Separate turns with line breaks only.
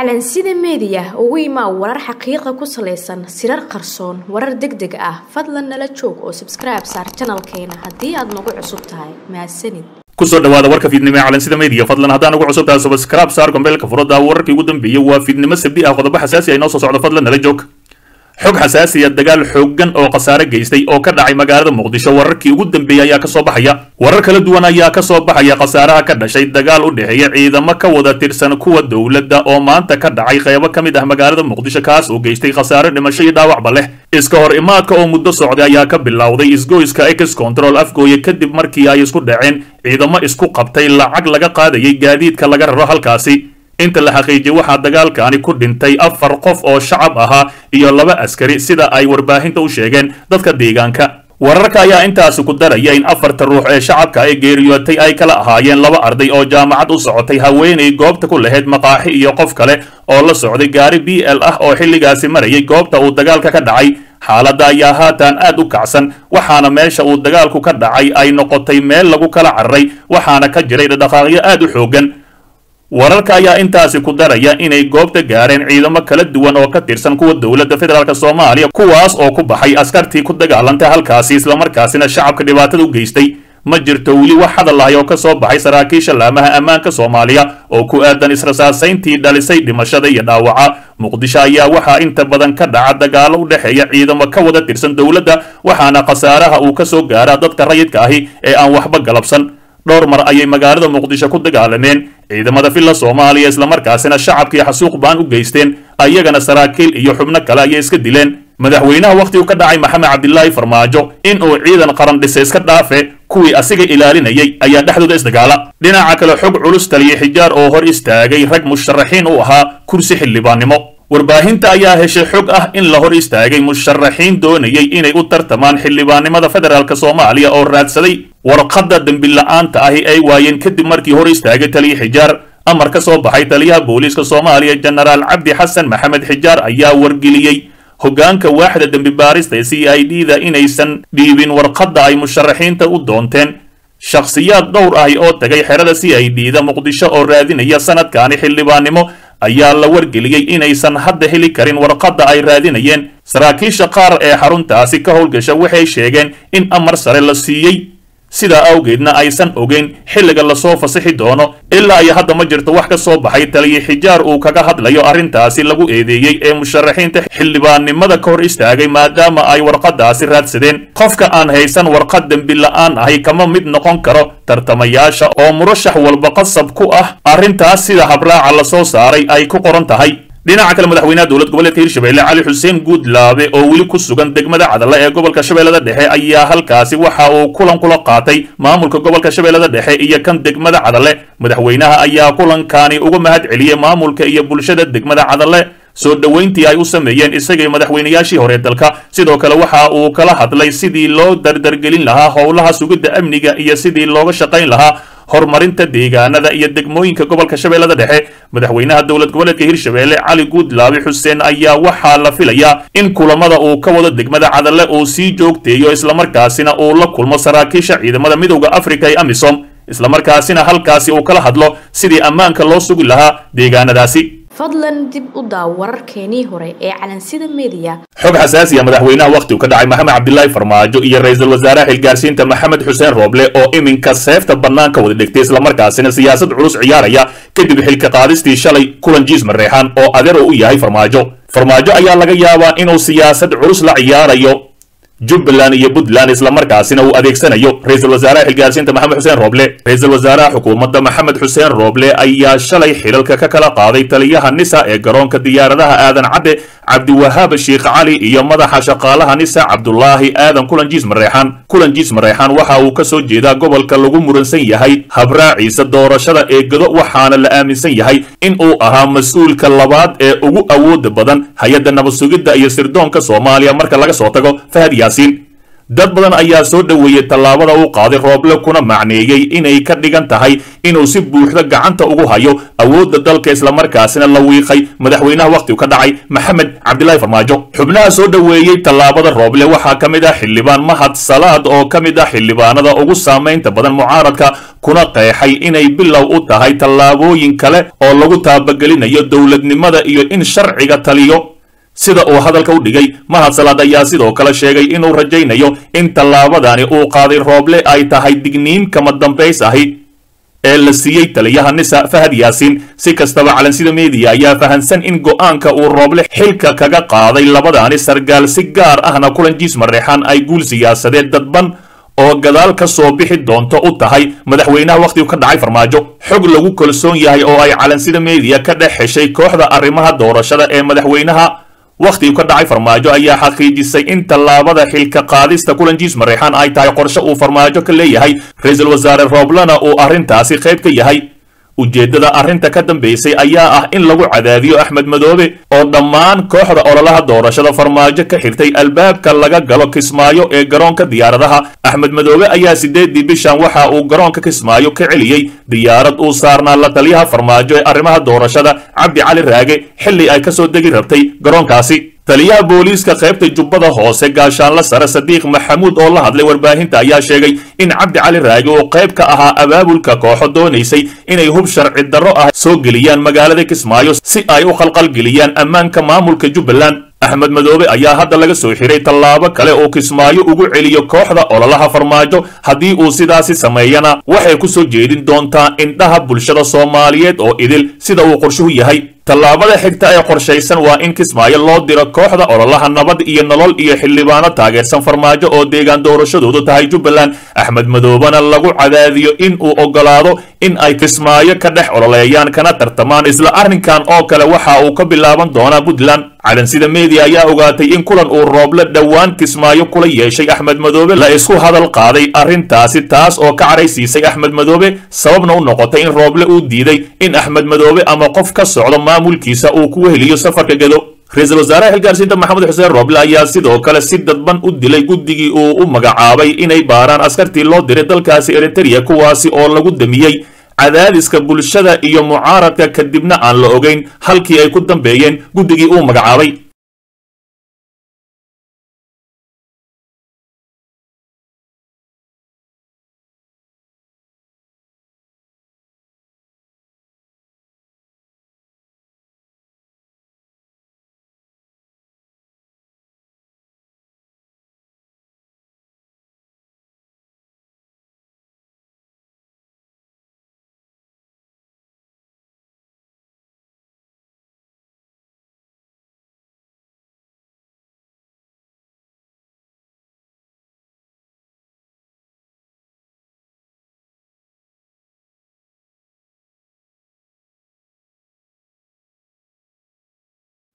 calansida meediya ugu imaa warar xaqiiqa ku salaysan sirar qarsoon warar deg deg ah. Fadlan nala joog oo sabskribe saar janalkeena haddii aad nagu cusub tahay. Mahadsanid
ku soo dhawaada warka fiidnimo ee calansida media. Fadlan haddaan ugu cusub tahay subscribe saar gombeelka furada. Wararkii ugu dambeeyey waa fiidnimo sabdi ah. Qodobo xasaasi ah inoo soo socdo. Fadlan nala joog xog xasaasiya dagaal xooggan oo khasaare geystay oo ka dhacay magaalada muqdisho wararkii ugu dambeeyey ayaa ka soo baxaya. Warar kala duwan ayaa ka soo baxaya khasaaraha ka dhashay dagaal u dhexeeya ciidamo ka wada tirsan kuwa dowladda oo maanta ka dhacay. Qeybo ka mid ah magaalada muqdisho kaas oo geystay khasaare dhimasho iyo dhaawacba leh. Iska hor imaadka oo muddo socday ayaa ka bilowday. Isgoyska ex control afgooye kadib markii ay isku dhaceen ciidamo isku qabtay lacag laga qaadayay gaadiidka laga raro halkaasi inta la xaqiijiyey waxaa dagaalkaani ku dhintay afar qof oo shacab ahaa iyo laba askari sida ay warbaahinta u sheegeen dadka deegaanka. Wararka ayaa intaasi ku daraya in afarta ruux ee shacabka ay geeriyootay ay kala ahaayeen laba arday oo jaamacad u socotay haweenay goobta ku lahayd maqaaxi iyo qof kale oo la socday gaari b l ah oo xilligaasi marayay goobta uu dagaalka ka dhacay. Xaaladda ayaa haatan aad u kacsan waxaana meesha uu dagaalku ka dhacay ay noqotay meel lagu kala cararay waxaana ka jiray dhaqaaqyo aad u xooggan wararka ayaa intaasi ku daraya inay goobta gaareen ciidamo kala duwan oo ka tirsan kuwa dowladda federaalk soomaaliya kuwaas oo ku baxay askartii ku dagaalantay halkaasi islamarkaasina shacabka dhibaatada u geystay. Ma jirto weli wax hadal ahay oo ka soo baxay saraakiisha laamaha ammaanka soomaaliya oo ku aadan israsaasayntii dhalisay dhimashada iyo dhaawaca. Muqdisho ayaa waxaa inta badan ka dhaca dagaalo u dhexeeya ciidamo ka wada tirsan dowladda waxaana khasaaraha uu ka soo gaaraa dadka rayidka ahi ee aan waxba galabsan dhowr mar ayay magaalada muqdisho ku dagaalameen. Ciidamada filla soomaaliya islamarkaasina shacabkii xasuuq baan u geysteen ayagana saraakiil iyo xubno kale ayay iska dileen. Madaxweynaha wakhtigu ka dhacay maxamed cabdilaahi farmaajo in uu ciidan qaran dhise iska dhaafe kuwii asiga ilaalinayay ayaa dhexdooda isdagaala dhinaca kale xog culus taliya xijaar oo hor istaagay rag musharaxiin u ahaa kursi xildhibaannimo warbaahinta ayaa heshay xog ah in la hor istaagay musharaxiin doonayay inay u tartamaan xildhibaannimada federaalk soomaaliya oo raadsaday. Warqadda dembila'aanta ahi ay waayeen kadib markii hor istaagay taliya xijaar amar ka soo baxay taliyaha booliiska soomaaliya jenaraal cabdi xasan maxamed xijaar ayaa wargeliyey. Hoggaanka waaxda dembi baarista ee c i d da inaysan dhiibin warqadda ay musharaxiinta u doonteen shakhsiyaad dhowr ahi oo tagay xerada c i d da muqdisho oo raadinaya sanadkaani xildhibaannimo ayaa la wargeliyey inaysan hadda heli karin warqadda ay raadinayeen. Saraakiisha qaar ee xaruntaasi ka howlgasha waxay sheegeen in amar sare la siiyey sidaa awgeedna aysan ogeyn xilliga la soo fasaxi doono ilaa iyo hadda ma jirto wax ka soo baxay taliya xijaar uu kaga hadlayo arrintaasi lagu eedeeyey ee musharaxiinta xildhibaannimada ka hor istaagay maadaama ay warqaddaasi raadsadeen. Qofka aan haysan warqad dembi la'aan ahi kama mid noqon karo tartamayaasha oo murashax walba qasab ku ah. Arrintaas sida habraaca la soo saaray ay ku qoran tahay dhinaca kale madaxweynaha dowlad goboleedka hirshabelle cali xuseen guudlaabe oo weli ku sugan degmada cadale ee gobolka shabeellada dhexe ayaa halkaasi waxa uu kulan kula qaatay maamulka gobolka shabeellada dhexe iyo kan degmada cadale madaxweynaha ayaa kulankaani uga mahad celiyey maamulka iyo bulshada degmada cadale soo dhoweyntii ay u sameeyeen isagii madaxweynayaashii hore dalka. Sidoo kale waxa uu kala hadlay sidii loo dardargelin lahaa howlaha sugidda amniga iyo sidii looga shaqayn lahaa horumarinta deegaanada iyo degmooyinka gobolka shabeellada dhexe. Madaxweynaha dowlad goboleedka hirshabelle cali guudlaabe xuseen ayaa waxaa la filayaa in kulamada uu ka wado degmada cadale uu sii joogteeyo islamarkaasina uu la kulmo saraakiisha ciidamada midowda afrika ee amisom. Islamarkaasina halkaasi uu kala hadlo sidii ammaanka loo sugi lahaa deegaanadaasi
fadlan dib u daaw wararkeenii hore ee calansida meediya
xog xasaasiya madaxweynaha wakhtigu ka dhacay maxamed cabdilaahi farmaajo iyo ra'iisul wasaaraha xilgaarsiinta maxamed xuseen rooble oo iminka seefta bannaanka wada dhigtay islamarkaasina siyaasad culus ciyaaraya kadib xilka qaadistii shalay kulan jiis mareexaan oo adeer oo u yahay farmaajo. Farmaajo ayaa laga yaabaa inuu siyaasad culus la ciyaarayo jubbaland iyo puntland islamarkaasina uu adeegsanayo. Ra'iisul wasaaraha xilgaarsiinta maxamed xuseen rooble. Ra'iisul wasaaraha xukuumadda maxamed xuseen rooble ayaa shalay xilalka ka kala qaaday taliyaha nisa ee garoonka diyaaradaha aadan cadde cabdiwahaab sheikh cali iyo madaxa shaqaalaha nisa cabdulaahi aadan kulanjiis mareexaan kulanjiis mareexaan waxa uu ka soo jeedaa gobolka lagu muransan yahay habraaciisa doorashada ee gado waxaana la aaminsan yahay in uu ahaa mas'uulka labaad ee ugu awooda badan hay'adda nabad sugidda iyo sirdoonka soomaaliya marka laga soo tago fahad yaasiin dad badan ayaa soo dhoweeyey tallaabada uu qaaday rooble kuna macneeyey inay ka dhigan tahay inuu si buuxda gacanta ugu hayo awoodda dalka islamarkaasina la wiiqay. Madaxweynaha wakhtigu ka dhacay maxamed cabdilaahi farmaajo. Xubnaha soo dhoweeyey tallaabada rooble waxaa ka mid ah xildhibaan mahad salaad oo ka mid ah xildhibaanada ugu saamaynta badan mucaaradka kuna qeexay inay bilow u tahay tallaabooyin kale oo lagu taabagelinayo dowladnimada iyo in sharciga taliyo sida uu hadalka u dhigay mahad salaad ayaa sidoo kale sheegay inuu rajaynayo in tallaabadani uu qaaday rooble ay tahay digniin kama dambays ahi ee la siiyey taliyaha nisa fahad yaasiin si kastaba calansida meediya ayaa fahansan in go'aanka uu rooble xilka kaga qaaday labadaani sargaal si gaar ahna kulanjiis mareexaan ay guul siyaasadeed dadban oo gadaal ka soo bixi doonto u tahay. Madaxweynaha wakhtigu ka dhacay farmaajo xog lagu kalsoon yahay oo ay calansida meediya ka dhex heshay kooxda arrimaha doorashada ee madaxweynaha wakhtigu ka dhacay farmaajo ayaa xaqiijisay in tallaabada xilka qaadista kulanjiis mareexaan ay tahay qorshe uu farmaajo ka leeyahay. Ra'iisul wasaare rooblena uu arrintaasi qayb ka yahay ujeeddada arrinta ka dambaysay ayaa ah in lagu cadaadiyo axmed madoobe oo dhammaan kooxda ololaha doorashada farmaajo ka xirtay albaabka laga galo kismaayo ee garoonka diyaaradaha. Axmed madoobe ayaa sideedii bishan waxa uu garoonka kismaayo ka celiyey diyaarad uu saarnaa la taliyaha farmaajo ee arrimaha doorashada. Cabdi cali raage xilli ay ka soo degi rabtay garoonkaasi taliyaha booliiska qaybta jubbada hoose gaashaanla sare sadiiq maxamuud oo la hadlay warbaahinta ayaa sheegay in cabdi cali raage oo qayb ka ahaa abaabulka kooxo doonaysay inay hub sharci darro ah soo geliyaan magaalada kismaayo si ay u qalqalgeliyaan ammaanka maamulka jubbaland. Axmed madoobe ayaa hadda laga soo xiray tallaabo kale oo kismaayo ugu celiyo kooxda ololaha farmaajo haddii uu sidaasi sameeyana. Waxay ku soo jeedin doontaa indhaha bulshada soomaaliyeed oo idil sida uu qorshuhu yahay tallaabada xigta ee qorshaysan waa in kismaayo loo diro kooxda ololaha nabad iyo nolol iyo xildhibaano taageersan farmaajo oo deegaan doorashadoodu tahay jubbaland. Axmed madoobena lagu cadaadiyo in uu oggolaado in ay kismaayo ka dhex ololeeyaan kana tartamaan isla arrinkan oo kale waxa uu ka bilaaban doonaa puntland. Calansida media ayaa ogaatay in kulan uu rooble dhowaan kismaayo kula yeeshay axmed madoobe. La isku hadal qaaday arrintaasi taas oo ka caraysiisay axmed madoobe sababna u noqotay in rooble uu diiday in axmed madoobe ama qof ka socdo maamulkiisa uu ku weheliyo safarka gedo. Ra'iisul wasaaraha xilgaarsiinta maxamed xuseen rooble ayaa sidoo kale si dadban u dilay guddigii uu u magacaabay inay baaraan askartii loo diray dalkaasi eritereya kuwaasi oo lagu damiyey cadaadiska bulshada iyo mucaaradka kadibna aan la ogeyn halkii ay ku dambeeyeen guddigii uu magacaabay